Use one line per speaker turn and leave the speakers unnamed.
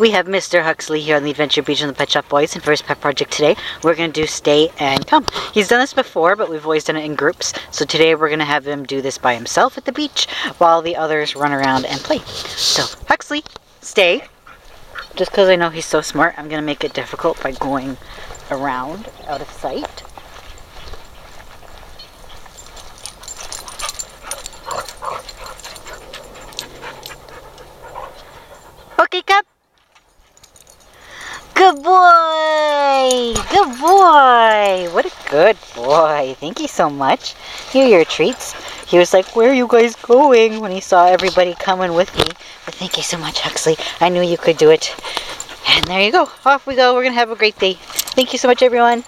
We have Mr. Huxley here on the Adventure Beach and the Pet Shop Boys and First Pet Project today. We're going to do stay and come. He's done this before, but we've always done it in groups. So today we're going to have him do this by himself at the beach while the others run around and play. So, Huxley, stay. Just because I know he's so smart, I'm going to make it difficult by going around out of sight. Okay, Cup. Good boy! Good boy! What a good boy. Thank you so much. Here are your treats. He was like, where are you guys going? When he saw everybody coming with me. But thank you so much, Huxley. I knew you could do it. And there you go. Off we go. We're going to have a great day. Thank you so much, everyone.